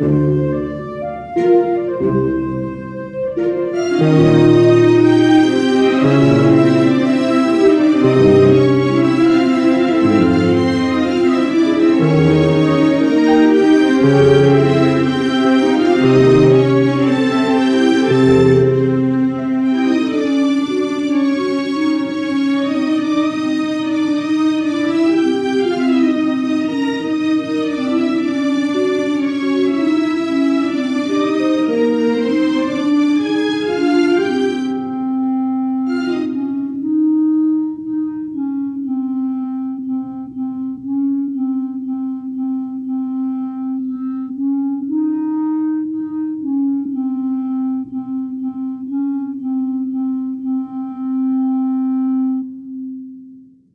Música